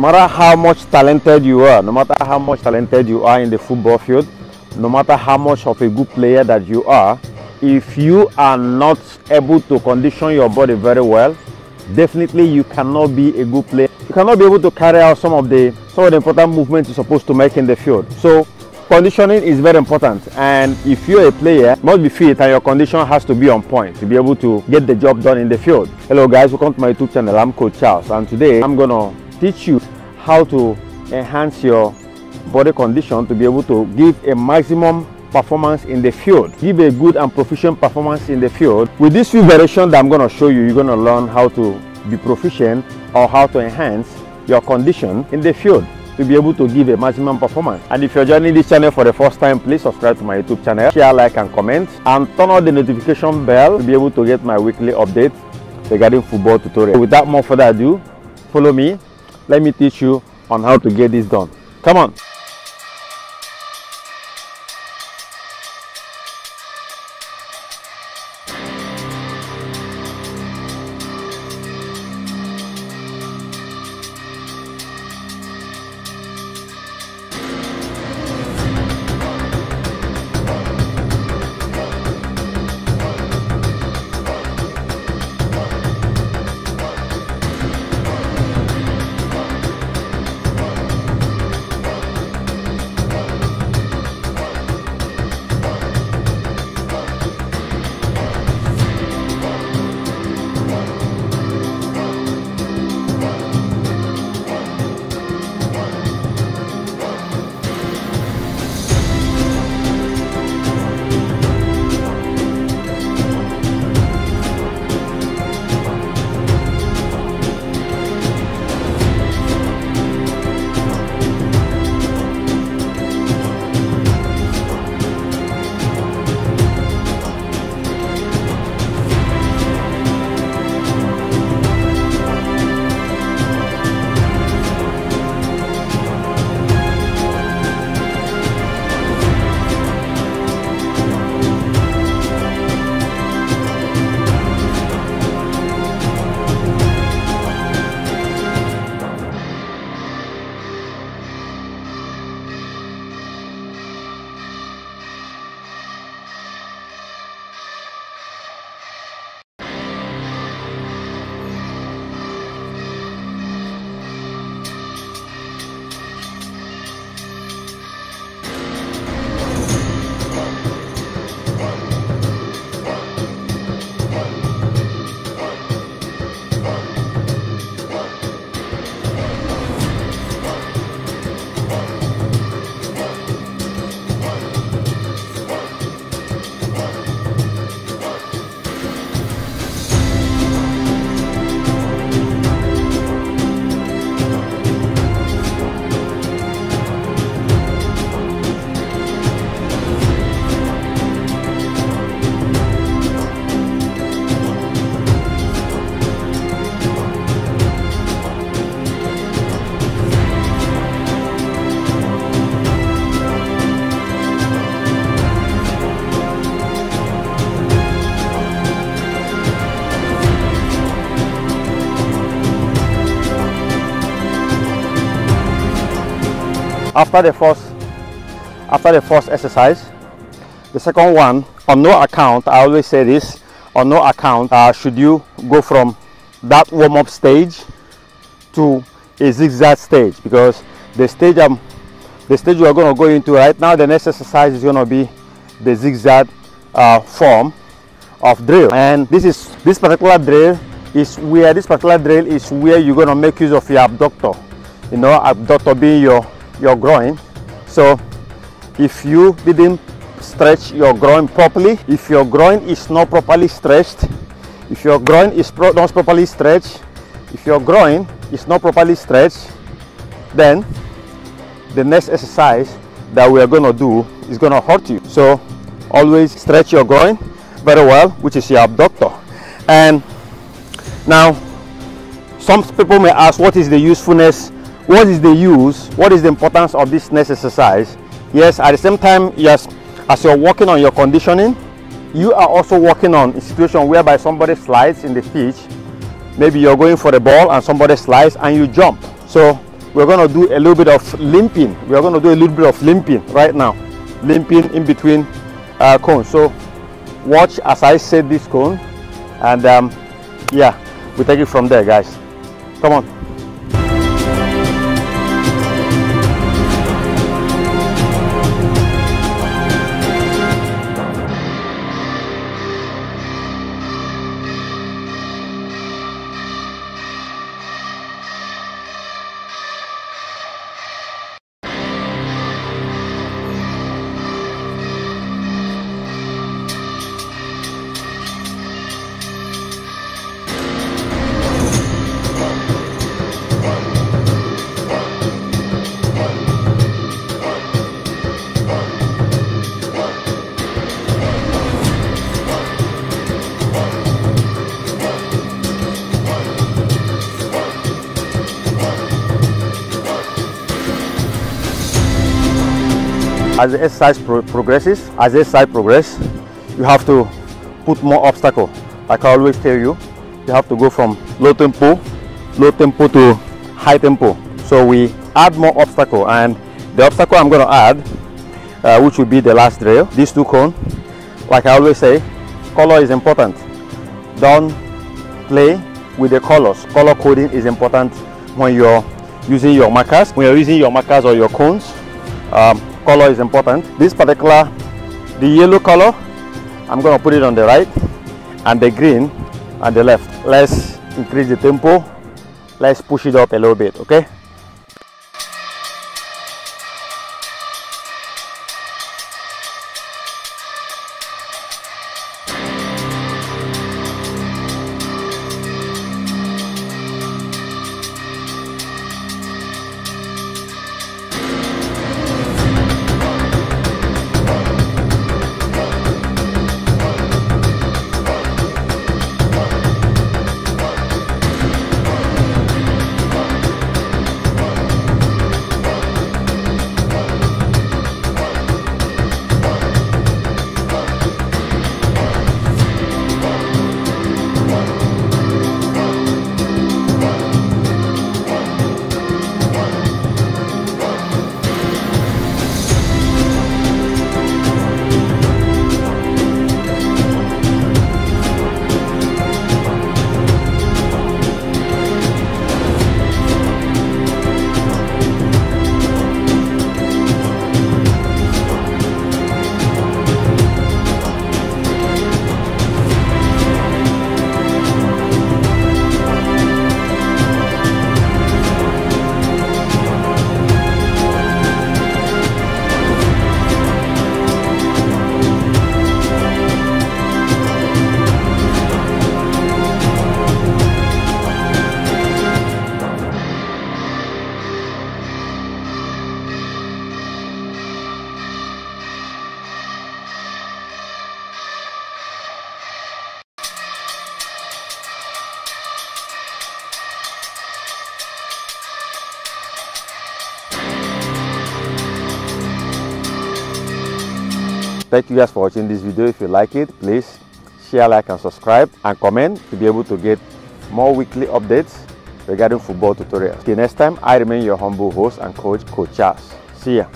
No matter how much talented you are, no matter how much talented you are in the football field, no matter how much of a good player that you are, if you are not able to condition your body very well, definitely you cannot be a good player. You cannot be able to carry out some of the some of the important movements you're supposed to make in the field. So conditioning is very important. And if you're a player must be fit and your condition has to be on point to be able to get the job done in the field. Hello guys. Welcome to my youtube channel. I'm coach charles. And today i'm gonna teach you how to enhance your body condition to be able to give a maximum performance in the field. Give a good and proficient performance in the field. With this few variations that i'm going to show you you're going to learn how to be proficient or how to enhance your condition in the field to be able to give a maximum performance. And if you're joining this channel for the first time please subscribe to my youtube channel. Share like and comment. And turn on the notification bell to be able to get my weekly updates regarding football tutorial. Without more further ado follow me let me teach you on how to get this done. Come on after the first after the first exercise the second one on no account i always say this on no account uh, should you go from that warm-up stage to a zigzag stage because the stage um the stage we are going to go into right now the next exercise is going to be the zigzag uh, form of drill. And this is this particular drill is where this particular drill is where you're going to make use of your abductor. You know abductor being your your groin. So if you didn't stretch your groin properly if your groin is not properly stretched if your groin is pro not properly stretched if your groin is not properly stretched then the next exercise that we are going to do is going to hurt you. So always stretch your groin very well which is your abductor. And now some people may ask what is the usefulness what is the use what is the importance of this next exercise yes at the same time yes as you're working on your conditioning you are also working on a situation whereby somebody slides in the pitch maybe you're going for the ball and somebody slides and you jump so we're going to do a little bit of limping. We're going to do a little bit of limping right now. Limping in between uh, cones. So watch as I set this cone and um, yeah, we take it from there guys. Come on. As the exercise pro progresses, as the exercise progresses, you have to put more obstacle. Like I always tell you, you have to go from low tempo, low tempo to high tempo. So we add more obstacle and the obstacle I'm going to add, uh, which will be the last drill, these two cones, like I always say, color is important. Don't play with the colors. Color coding is important when you're using your markers. When you're using your markers or your cones, um, color is important. This particular, the yellow color, I'm going to put it on the right and the green on the left. Let's increase the tempo. Let's push it up a little bit, okay? Thank you guys for watching this video. If you like it please share like and subscribe and comment to be able to get more weekly updates regarding football tutorials. Till next time i remain your humble host and coach coach charles. See ya